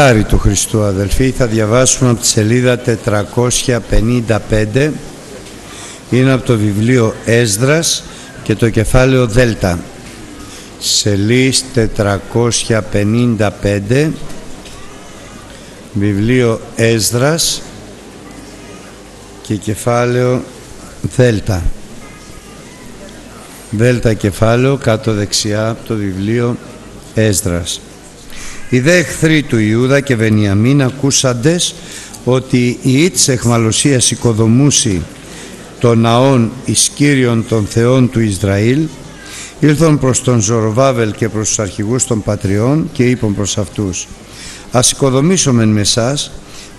χάρη του Χριστού αδελφοί θα διαβάσουμε από τη σελίδα 455 είναι από το βιβλίο Έσδρας και το κεφάλαιο Δέλτα. Σελίς 455 βιβλίο Έσδρας και κεφάλαιο Δέλτα. Δέλτα κεφάλαιο κάτω δεξιά από το βιβλίο Έσδρας οι δε εχθροί του Ιούδα και Βενιαμίν ακούσαντες ότι η ήτς της εχμαλωσίας οικοδομούσι των ναών εις Κύριον των Θεών του Ισραήλ ήλθον προς τον Ζωροβάβελ και προς τους αρχηγούς των πατριών και είπαν προς αυτούς «Ας οικοδομήσομεν με εσάς,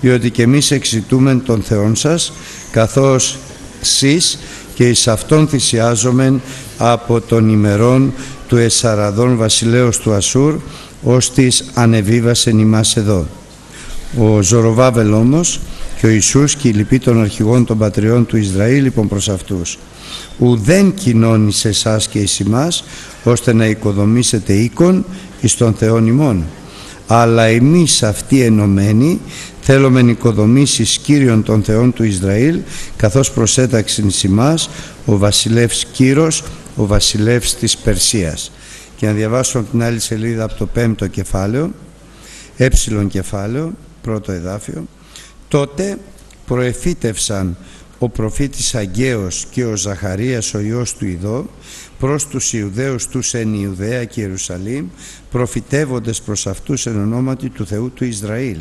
διότι και εμείς εξητούμεν των Θεών σας, καθώς σεις και εις αυτόν θυσιάζομεν από των ημερών του Εσαραδών βασιλέως του Ασούρ, ώστις ανεβίβασεν ημάς εδώ. Ο Ζωροβάβελ όμως και ο Ιησούς και οι λοιποί των αρχηγών των πατριών του Ισραήλ λοιπόν προς αυτούς. Ουδέν κοινώνει σε εσάς και εις ημάς ώστε να οικοδομήσετε οίκον εις των Θεών ημών. Αλλά εμείς αυτοί ενωμένοι θέλουμε να οικοδομήσεις Κύριον των Θεών του Ισραήλ καθώς προσέταξε εις ημάς ο βασιλεύς Κύρος ο βασιλεύς της Περσίας και να διαβάσω από την άλλη σελίδα από το πέμπτο κεφάλαιο ε κεφάλαιο πρώτο εδάφιο. Τότε προεφήτευσαν ο προφήτης Αγγέος και ο Ζαχαρίας ο Υιός του Ιδώ προς τους Ιουδαίους τους εν Ιουδαία και Ιερουσαλήμ προφητεύοντες προς αυτούς εν ονόματι του Θεού του Ισραήλ.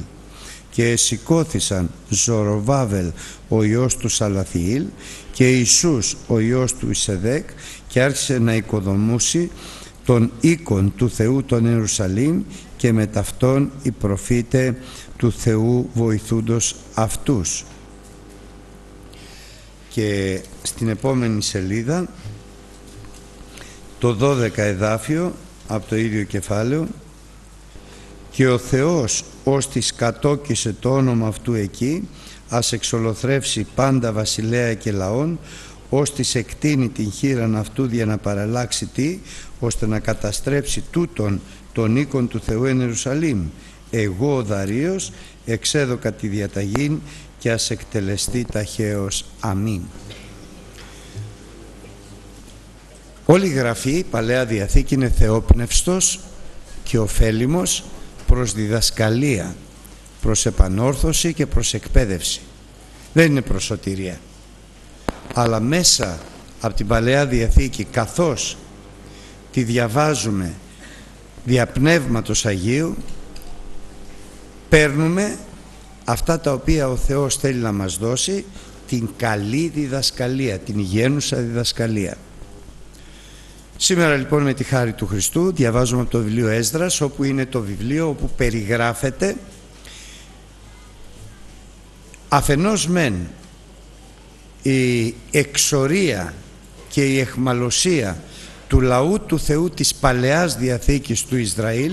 Και σηκώθησαν Ζωροβάβελ ο Υιός του Σαλαθιήλ και Ιησούς ο Υιός του Ισεδέκ και άρχισε να οικοδομούσει τον οίκον του Θεού των Ιερουσαλήμ και με ταυτόν οι προφήτε του Θεού βοηθούντος αυτούς. Και στην επόμενη σελίδα το 12 εδάφιο από το ίδιο κεφάλαιο και ο Θεός ως της κατόκισε το όνομα αυτού εκεί ας εξολοθρεύσει πάντα βασιλέα και λαών ως της εκτείνει την χείραν αυτού για να παραλλάξει τι ώστε να καταστρέψει τούτον τον οίκον του Θεού εν Ιερουσαλήμ εγώ ο Δαρίος εξέδωκα τη διαταγή και ας εκτελεστεί ταχαίως. Αμήν. Όλη η Γραφή, η Παλαιά Διαθήκη είναι θεόπνευστος και ωφέλιμος προς διδασκαλία, προς επανόρθωση και προς εκπαίδευση. Δεν είναι προς σωτηρία. Αλλά μέσα από την Παλαιά Διαθήκη καθώς τη διαβάζουμε διαπνεύματος Αγίου παίρνουμε αυτά τα οποία ο Θεός θέλει να μας δώσει την καλή διδασκαλία, την υγιένουσα διδασκαλία. Σήμερα λοιπόν με τη χάρη του Χριστού διαβάζουμε από το βιβλίο Έσδρας όπου είναι το βιβλίο όπου περιγράφεται αφενός μεν η εξορία και η εχμαλωσία του λαού του Θεού της Παλαιάς Διαθήκης του Ισραήλ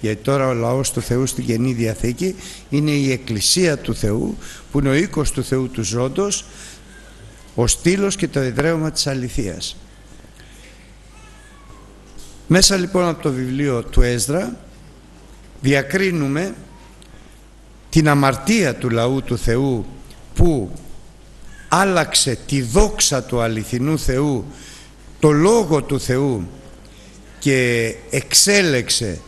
γιατί τώρα ο λαός του Θεού στην Καινή Διαθήκη είναι η Εκκλησία του Θεού που είναι ο οίκος του Θεού του ζώντος ο στήλος και το εδραίωμα της αληθείας. Μέσα λοιπόν από το βιβλίο του Έσδρα διακρίνουμε την αμαρτία του λαού του Θεού που άλλαξε τη δόξα του αληθινού Θεού το Λόγο του Θεού και εξέλεξε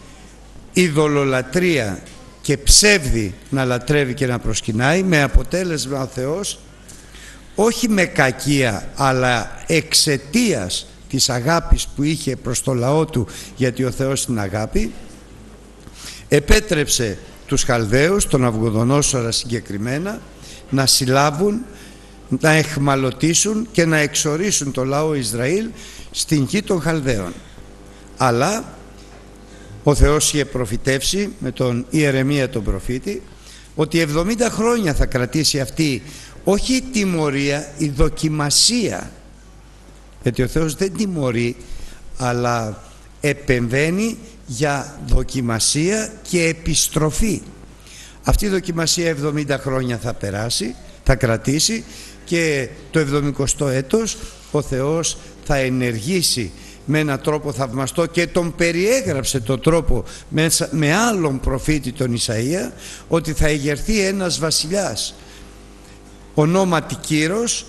ειδωλολατρεία και ψεύδι να λατρεύει και να προσκυνάει με αποτέλεσμα ο Θεός όχι με κακία αλλά εξαιτίας της αγάπης που είχε προς το λαό του γιατί ο Θεός την αγάπη επέτρεψε τους Χαλδαίους, τον Αυγοδονόσορα συγκεκριμένα να συλλάβουν να εχμαλωτήσουν και να εξορίσουν το λαό Ισραήλ στην γη των Χαλδαίων. Αλλά ο Θεός είχε προφητεύσει με τον Ιερεμία τον προφήτη ότι 70 χρόνια θα κρατήσει αυτή όχι η τιμωρία, η δοκιμασία γιατί ο Θεός δεν τιμωρεί αλλά επεμβαίνει για δοκιμασία και επιστροφή αυτή η δοκιμασία 70 χρόνια θα περάσει θα κρατήσει και το 70ο έτος ο Θεός θα ενεργήσει με έναν τρόπο θαυμαστό και τον περιέγραψε τον τρόπο με άλλον προφήτη τον Ισαΐα ότι θα ηγερθεί ένας βασιλιάς ονόματι Κύρος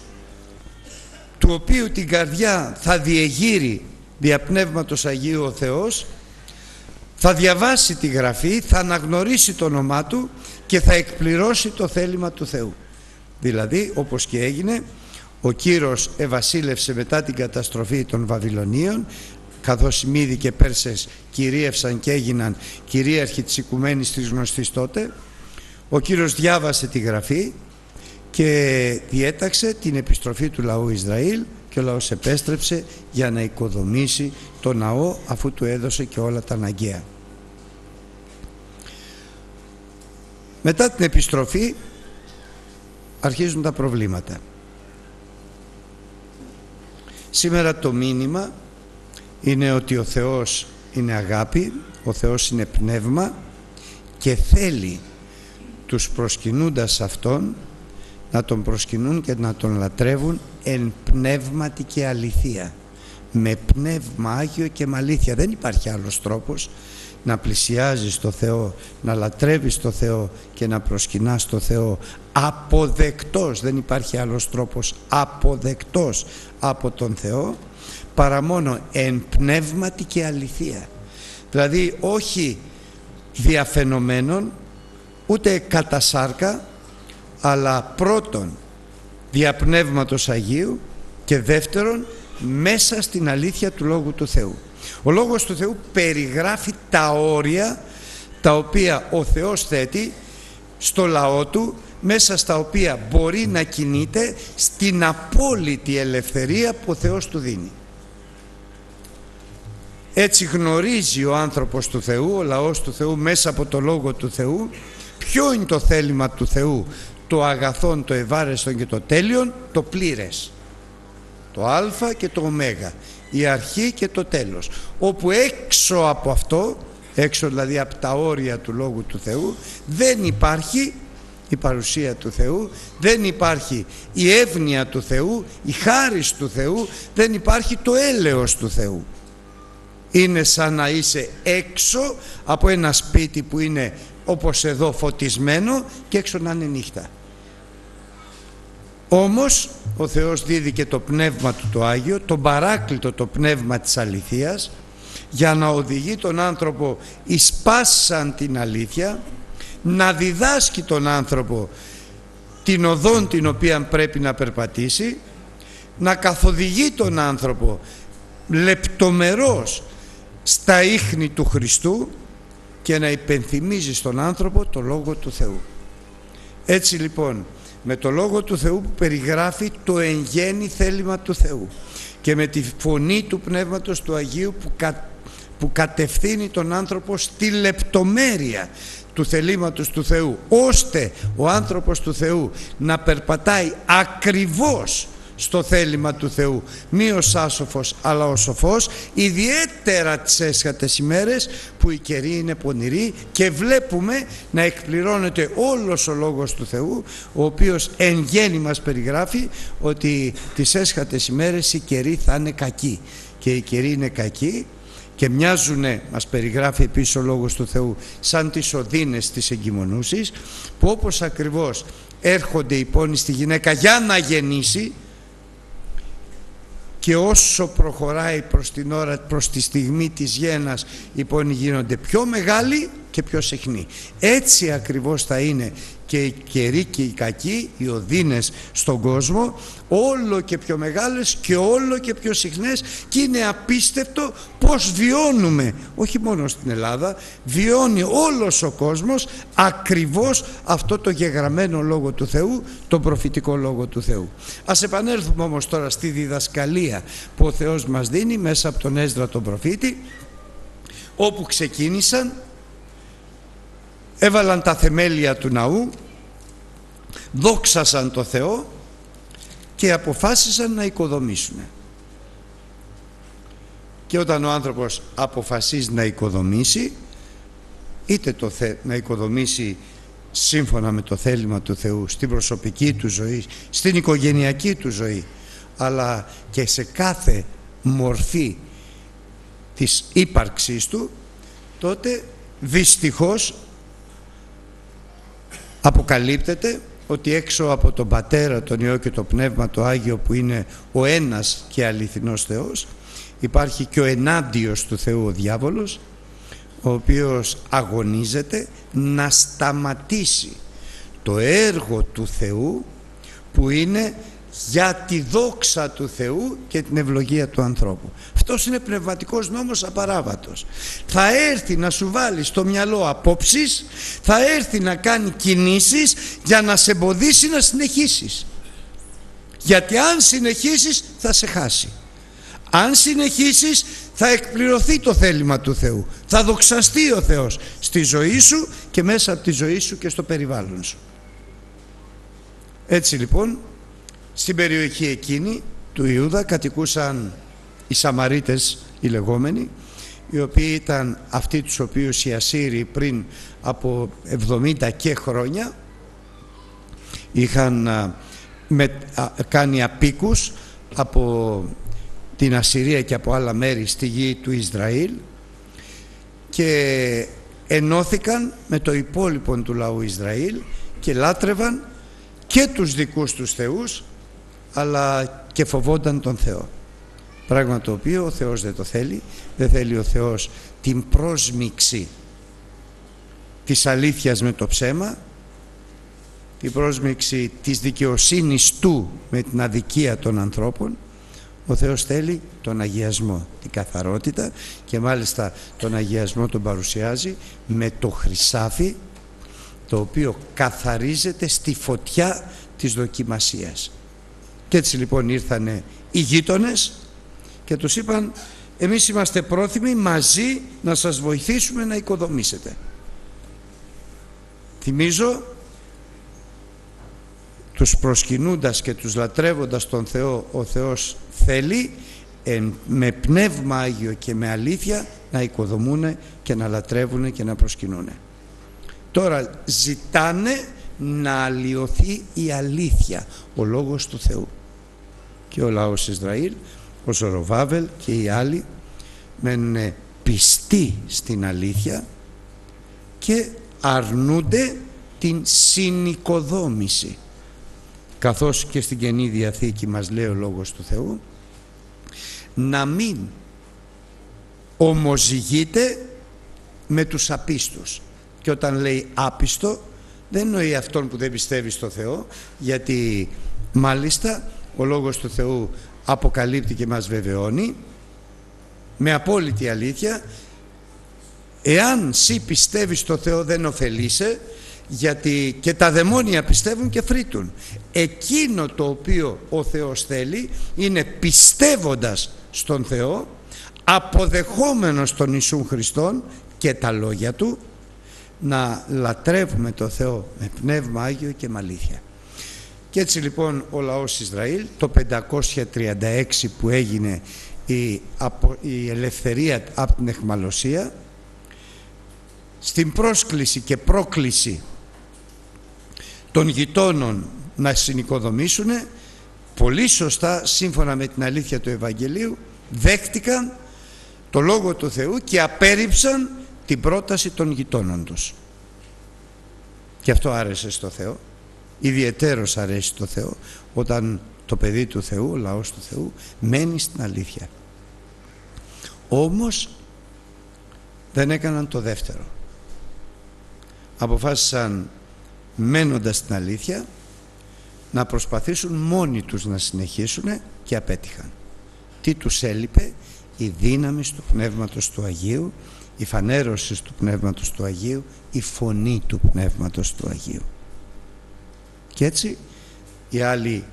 του οποίου την καρδιά θα διεγείρει δια Πνεύματος Αγίου ο Θεός θα διαβάσει τη Γραφή, θα αναγνωρίσει το όνομά Του και θα εκπληρώσει το θέλημα του Θεού. Δηλαδή, όπως και έγινε, ο Κύρος ευασίλευσε μετά την καταστροφή των Βαβυλωνίων καθώς οι Μύδοι και Πέρσες κυρίευσαν και έγιναν κυρίαρχοι της οικουμένης της γνωστής τότε ο Κύρος διάβασε τη Γραφή και διέταξε την επιστροφή του λαού Ισραήλ και ο λαός επέστρεψε για να οικοδομήσει το ναό αφού του έδωσε και όλα τα αναγκαία. Μετά την επιστροφή αρχίζουν τα προβλήματα. Σήμερα το μήνυμα είναι ότι ο Θεός είναι αγάπη, ο Θεός είναι πνεύμα και θέλει τους προσκυνούντας Αυτόν να τον προσκυνούν και να τον λατρεύουν εν πνεύματι και αληθεία με πνεύμα Άγιο και με αλήθεια δεν υπάρχει άλλος τρόπος να πλησιάζεις το Θεό να λατρεύεις το Θεό και να προσκυνάς το Θεό αποδεκτός δεν υπάρχει άλλος τρόπος αποδεκτός από τον Θεό παρά μόνο εν πνεύματι και αληθεία δηλαδή όχι διαφαινομένων ούτε κατά σάρκα αλλά πρώτον δια Πνεύματος Αγίου και δεύτερον μέσα στην αλήθεια του Λόγου του Θεού. Ο Λόγος του Θεού περιγράφει τα όρια τα οποία ο Θεός θέτει στο λαό του μέσα στα οποία μπορεί να κινείται στην απόλυτη ελευθερία που ο Θεός του δίνει. Έτσι γνωρίζει ο άνθρωπος του Θεού, ο λαός του Θεού μέσα από το Λόγο του Θεού ποιο είναι το θέλημα του Θεού το αγαθόν, το ευάρεστον και το τέλειον, το πλήρες. Το α και το ω, η αρχή και το τέλος. Όπου έξω από αυτό, έξω δηλαδή από τα όρια του Λόγου του Θεού, δεν υπάρχει η παρουσία του Θεού, δεν υπάρχει η εύνοια του Θεού, η χάρις του Θεού, δεν υπάρχει το έλεος του Θεού. Είναι σαν να είσαι έξω από ένα σπίτι που είναι όπως εδώ φωτισμένο και έξω να είναι νύχτα. Όμως ο Θεός δίδει και το πνεύμα του το Άγιο, τον παράκλητο το πνεύμα της αληθείας για να οδηγεί τον άνθρωπο εις πάσαν την αλήθεια να διδάσκει τον άνθρωπο την οδόν την οποία πρέπει να περπατήσει να καθοδηγεί τον άνθρωπο λεπτομερώς στα ίχνη του Χριστού και να υπενθυμίζει στον άνθρωπο το Λόγο του Θεού. Έτσι λοιπόν με το Λόγο του Θεού που περιγράφει το εγγένει θέλημα του Θεού και με τη φωνή του Πνεύματος του Αγίου που, που κατευθύνει τον άνθρωπο στη λεπτομέρεια του θελήματος του Θεού ώστε ο άνθρωπος του Θεού να περπατάει ακριβώς στο θέλημα του Θεού. Μη ο άσοφος αλλά ο σοφός ιδιαίτερα τις έσχατες ημέρες που η καιρή είναι πονηρή και βλέπουμε να εκπληρώνεται όλος ο λόγος του Θεού ο οποίος εν γέννη μας περιγράφει ότι τις έσχατες ημέρες η καιρή θα είναι κακή και η καιρή είναι κακή και μοιάζουν, μας περιγράφει επίσης ο Λόγος του Θεού, σαν τις οδύνες της εγκυμονούσης, που όπως ακριβώς έρχονται οι πόνοι στη γυναίκα για να γεννήσει, και όσο προχωράει προς την ώρα, προς τη στιγμή της γένας οι πόνοι γίνονται πιο μεγάλοι και πιο συχνοί. Έτσι ακριβώς θα είναι και οι καιροί και οι κακοί, οι οδύνες στον κόσμο όλο και πιο μεγάλες και όλο και πιο συχνές και είναι απίστευτο πως βιώνουμε όχι μόνο στην Ελλάδα βιώνει όλος ο κόσμος ακριβώς αυτό το γεγραμμένο λόγο του Θεού το προφητικό λόγο του Θεού. Ας επανέλθουμε όμως τώρα στη διδασκαλία που ο Θεός μας δίνει μέσα από τον Έσδρα τον προφήτη όπου ξεκίνησαν έβαλαν τα θεμέλια του ναού δόξασαν το Θεό και αποφάσισαν να οικοδομήσουν. Και όταν ο άνθρωπος αποφασίζει να οικοδομήσει είτε το θε, να οικοδομήσει σύμφωνα με το θέλημα του Θεού στην προσωπική του ζωή, στην οικογενειακή του ζωή αλλά και σε κάθε μορφή της ύπαρξής του τότε δυστυχώς αποκαλύπτεται ότι έξω από τον Πατέρα, τον Υιό και το Πνεύμα το Άγιο που είναι ο ένας και αληθινός Θεός υπάρχει και ο ενάντιος του Θεού ο διάβολος ο οποίος αγωνίζεται να σταματήσει το έργο του Θεού που είναι για τη δόξα του Θεού και την ευλογία του ανθρώπου. Αυτός είναι πνευματικός νόμος απαράβατος. Θα έρθει να σου βάλει στο μυαλό απόψεις, θα έρθει να κάνει κινήσεις για να σε εμποδίσει να συνεχίσεις. Γιατί αν συνεχίσεις θα σε χάσει. Αν συνεχίσεις θα εκπληρωθεί το θέλημα του Θεού. Θα δοξαστεί ο Θεός στη ζωή σου και μέσα από τη ζωή σου και στο περιβάλλον σου. Έτσι λοιπόν στην περιοχή εκείνη του Ιούδα κατοικούσαν οι Σαμαρίτες οι λεγόμενοι οι οποίοι ήταν αυτοί τους οποίους οι Ασσύριοι πριν από 70 και χρόνια είχαν με, κάνει απίκους από την Ασσυρία και από άλλα μέρη στη γη του Ισραήλ και ενώθηκαν με το υπόλοιπο του λαού Ισραήλ και λάτρευαν και τους δικούς τους θεούς αλλά και φοβόνταν τον Θεό. Πράγμα το οποίο ο Θεός δεν το θέλει, δεν θέλει ο Θεός την πρόσμιξη της αλήθειας με το ψέμα, την πρόσμιξη της δικαιοσύνης Του με την αδικία των ανθρώπων, ο Θεός θέλει τον αγιασμό, την καθαρότητα και μάλιστα τον αγιασμό τον παρουσιάζει με το χρυσάφι το οποίο καθαρίζεται στη φωτιά της δοκιμασίας. Και έτσι λοιπόν ήρθανε οι γείτονες και τους είπαν εμείς είμαστε πρόθυμοι μαζί να σας βοηθήσουμε να οικοδομήσετε. Θυμίζω τους προσκυνούντας και τους λατρεύοντας τον Θεό ο Θεός θέλει με πνεύμα Άγιο και με αλήθεια να οικοδομούν και να λατρεύουν και να προσκυνούν. Τώρα ζητάνε να αλλοιωθεί η αλήθεια, ο Λόγος του Θεού και ο λαός Ισραήλ, ο Ζωροβάβελ και οι άλλοι μένουν πιστοί στην αλήθεια και αρνούνται την συνοικοδόμηση. Καθώς και στην Καινή Διαθήκη μας λέει ο Λόγος του Θεού να μην ομοζυγείτε με τους απίστους. Και όταν λέει άπιστο δεν εννοεί αυτόν που δεν πιστεύει στο Θεό γιατί μάλιστα ο Λόγος του Θεού αποκαλύπτει και μας βεβαιώνει με απόλυτη αλήθεια εάν σύ πιστεύεις στο Θεό δεν ωφελείσαι γιατί και τα δαιμόνια πιστεύουν και φρύτουν εκείνο το οποίο ο Θεός θέλει είναι πιστεύοντας στον Θεό αποδεχόμενος τον Ιησούν Χριστόν και τα λόγια Του να λατρεύουμε το Θεό με πνεύμα Άγιο και με αλήθεια. Και έτσι λοιπόν ο λαός Ισραήλ το 536 που έγινε η, η ελευθερία από την εχμαλωσία στην πρόσκληση και πρόκληση των γειτόνων να συνοικοδομήσουν πολύ σωστά σύμφωνα με την αλήθεια του Ευαγγελίου δέχτηκαν το Λόγο του Θεού και απέρριψαν την πρόταση των γειτόνων τους. Και αυτό άρεσε στο Θεό ιδιαιτέρως αρέσει το Θεό όταν το παιδί του Θεού, ο λαός του Θεού μένει στην αλήθεια. Όμως δεν έκαναν το δεύτερο. Αποφάσισαν μένοντας στην αλήθεια να προσπαθήσουν μόνοι τους να συνεχίσουν και απέτυχαν. Τι τους έλειπε; Η δύναμη του Πνεύματος του Αγίου η φανέρωση του Πνεύματος του Αγίου η φωνή του Πνεύματος του Αγίου και έτσι οι άλλοι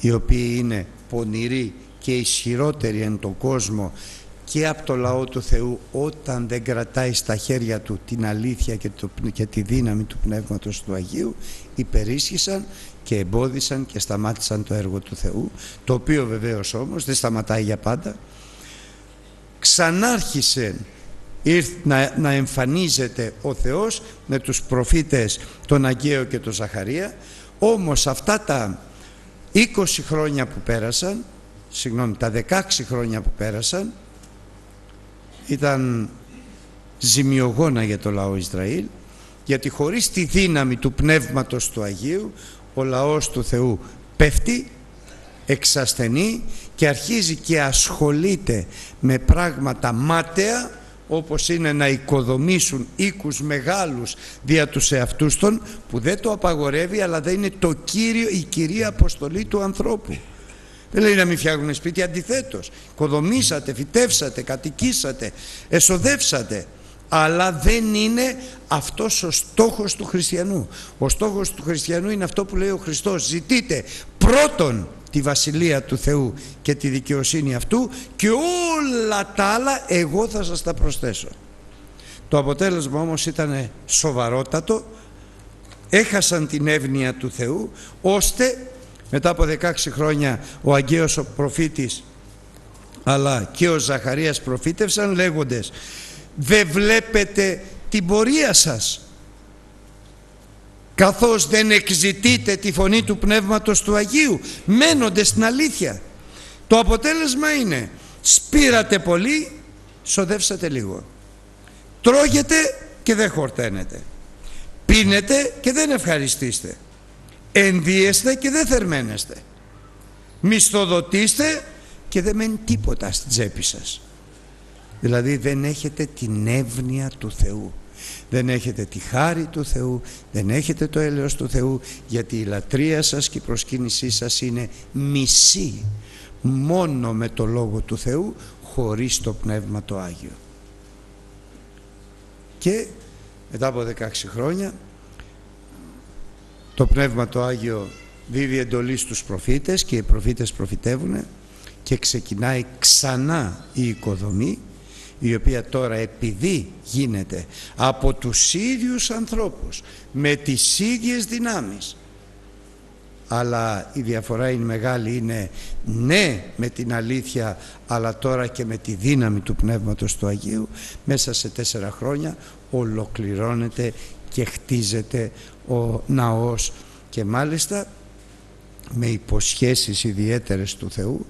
οι οποίοι είναι πονηροί και ισχυρότεροι εν τον κόσμο και από το λαό του Θεού όταν δεν κρατάει στα χέρια του την αλήθεια και, το, και τη δύναμη του Πνεύματος του Αγίου υπερίσχυσαν και εμπόδισαν και σταμάτησαν το έργο του Θεού το οποίο βεβαίως όμως δεν σταματάει για πάντα. Ξανάρχισε να, να εμφανίζεται ο Θεός με τους προφήτες τον Αγγαίο και τον Ζαχαρία. Όμως αυτά τα 20 χρόνια που πέρασαν συγγνώμη τα 16 χρόνια που πέρασαν ήταν ζημιογόνα για το λαό Ισραήλ γιατί χωρίς τη δύναμη του Πνεύματος του Αγίου ο λαός του Θεού πέφτει, εξασθενεί και αρχίζει και ασχολείται με πράγματα μάταια όπως είναι να οικοδομήσουν οίκους μεγάλους δια τους εαυτούς των που δεν το απαγορεύει αλλά δεν είναι το κύριο, η κυρία αποστολή του ανθρώπου. Δεν λέει να μην φτιάχνουν σπίτι, αντιθέτως. Οικοδομήσατε, φυτεύσατε, κατοικήσατε, εσοδεύσατε. Αλλά δεν είναι αυτός ο στόχος του χριστιανού. Ο στόχος του χριστιανού είναι αυτό που λέει ο Χριστός. Ζητείτε πρώτον τη Βασιλεία του Θεού και τη δικαιοσύνη αυτού και όλα τα άλλα εγώ θα σας τα προσθέσω. Το αποτέλεσμα όμως ήταν σοβαρότατο, έχασαν την εύνοια του Θεού ώστε μετά από 16 χρόνια ο Αγγέος ο προφήτης αλλά και ο Ζαχαρίας προφήτευσαν λέγοντες δεν βλέπετε την πορεία σας καθώς δεν εξητείτε τη φωνή του Πνεύματος του Αγίου μένονται στην αλήθεια. Το αποτέλεσμα είναι σπήρατε πολύ σοδεύσατε λίγο. Τρώγετε και δεν χορταίνετε. Πίνετε και δεν ευχαριστήστε. Ενδύεστε και δεν θερμαίνεστε. Μισθοδοτήστε και δεν μένει τίποτα στην τσέπη σας. Δηλαδή δεν έχετε την εύνοια του Θεού δεν έχετε τη χάρη του Θεού, δεν έχετε το έλεος του Θεού γιατί η λατρεία σας και η προσκύνησή σας είναι μισή μόνο με το Λόγο του Θεού χωρίς το Πνεύμα το Άγιο. Και μετά από 16 χρόνια το Πνεύμα το Άγιο δίδει εντολή στους προφήτες και οι προφήτες προφητεύουν και ξεκινάει ξανά η οικοδομή η οποία τώρα επειδή γίνεται από τους ίδιους ανθρώπους με τις ίδιες δυνάμεις αλλά η διαφορά είναι μεγάλη είναι ναι με την αλήθεια αλλά τώρα και με τη δύναμη του Πνεύματος του Αγίου μέσα σε τέσσερα χρόνια ολοκληρώνεται και χτίζεται ο ναός. Και μάλιστα με υποσχέσεις ιδιαίτερες του Θεού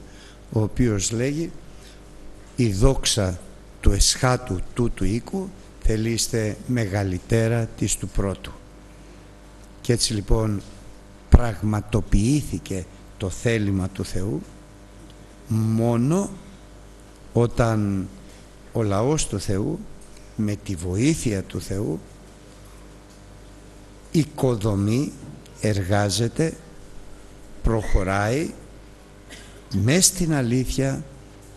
ο οποίος λέγει η δόξα του εσχάτου τούτου οίκου θελήστε μεγαλύτερα της του πρώτου. Και έτσι λοιπόν πραγματοποιήθηκε το θέλημα του Θεού μόνο όταν ο λαός του Θεού με τη βοήθεια του Θεού οικοδομεί, εργάζεται, προχωράει μες στην αλήθεια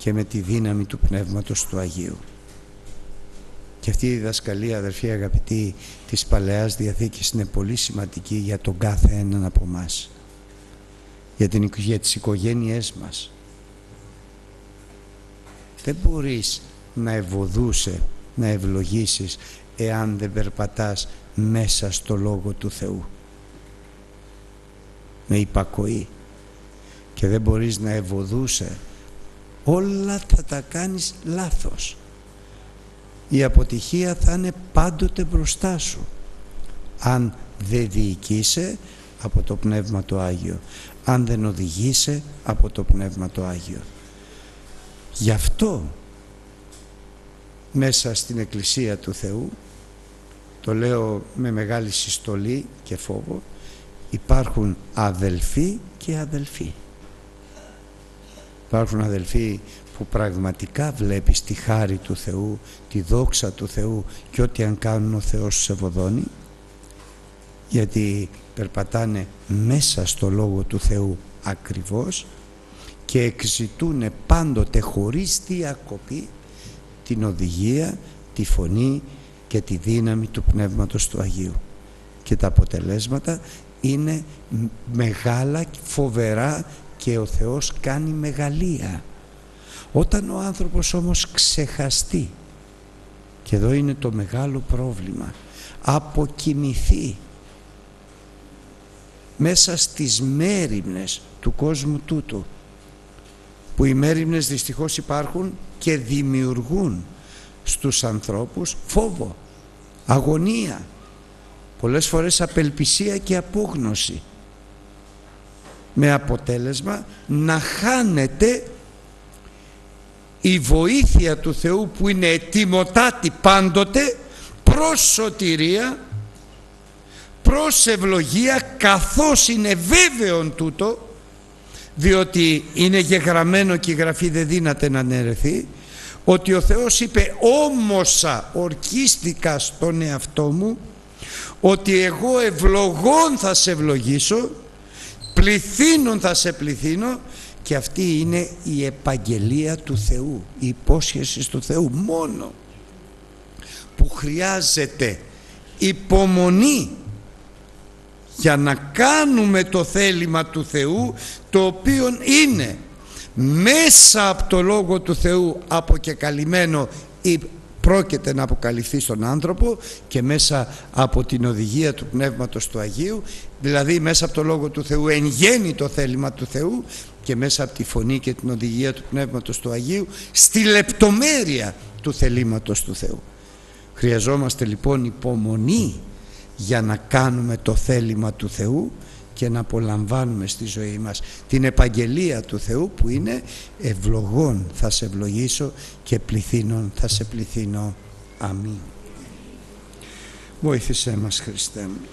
και με τη δύναμη του Πνεύματος του Αγίου. Και αυτή η διδασκαλία, αδερφοί αγαπητοί, της Παλαιάς Διαθήκης είναι πολύ σημαντική για τον κάθε έναν από εμά. Για, την, για τις οικογένειές μας. Δεν μπορείς να ευωδούσε, να ευλογήσεις εάν δεν περπατάς μέσα στο Λόγο του Θεού. Με υπακοή. Και δεν μπορείς να ευωδούσε όλα θα τα κάνεις λάθος. Η αποτυχία θα είναι πάντοτε μπροστά σου. Αν δεν διοικείσαι από το Πνεύμα το Άγιο. Αν δεν οδηγείσαι από το Πνεύμα το Άγιο. Γι' αυτό μέσα στην Εκκλησία του Θεού το λέω με μεγάλη συστολή και φόβο υπάρχουν αδελφοί και αδελφοί Υπάρχουν αδελφοί που πραγματικά βλέπεις τη χάρη του Θεού, τη δόξα του Θεού και ό,τι αν κάνουν ο Θεός τους ευωδώνει γιατί περπατάνε μέσα στο Λόγο του Θεού ακριβώς και εξητούν πάντοτε χωρίς διακοπή την οδηγία, τη φωνή και τη δύναμη του Πνεύματος του Αγίου. Και τα αποτελέσματα είναι μεγάλα, φοβερά και ο Θεός κάνει μεγαλεία. Όταν ο άνθρωπος όμως ξεχαστεί και εδώ είναι το μεγάλο πρόβλημα αποκοιμηθεί μέσα στις μέρημνες του κόσμου τούτου που οι μέρημνες δυστυχώς υπάρχουν και δημιουργούν στους ανθρώπους φόβο, αγωνία, πολλές φορές απελπισία και απόγνωση με αποτέλεσμα να χάνεται η βοήθεια του Θεού που είναι ετοιμοτάτη πάντοτε προς σωτηρία προς ευλογία καθώς είναι βέβαιον τούτο διότι είναι γεγραμμένο και η Γραφή δεν δύναται να αναιρεθεί ότι ο Θεός είπε όμωσα ορκίστηκα στον εαυτό μου ότι εγώ ευλογών θα σε ευλογήσω πληθύνων θα σε πληθύνω. Και αυτή είναι η επαγγελία του Θεού η υπόσχεση του Θεού. Μόνο που χρειάζεται υπομονή για να κάνουμε το θέλημα του Θεού το οποίο είναι μέσα από το Λόγο του Θεού αποκεκαλυμμένο ή πρόκειται να αποκαλυφθεί στον άνθρωπο και μέσα από την οδηγία του Πνεύματος του Αγίου δηλαδή μέσα από το Λόγο του Θεού εν γέννη το θέλημα του Θεού και μέσα από τη φωνή και την οδηγία του Πνεύματος του Αγίου στη λεπτομέρεια του θελήματος του Θεού. Χρειαζόμαστε λοιπόν υπομονή για να κάνουμε το θέλημα του Θεού και να απολαμβάνουμε στη ζωή μας την επαγγελία του Θεού που είναι ευλογών θα σε ευλογήσω και πληθύνων θα σε πληθύνω. Αμήν. Βοήθησέ μας Χριστέ μου.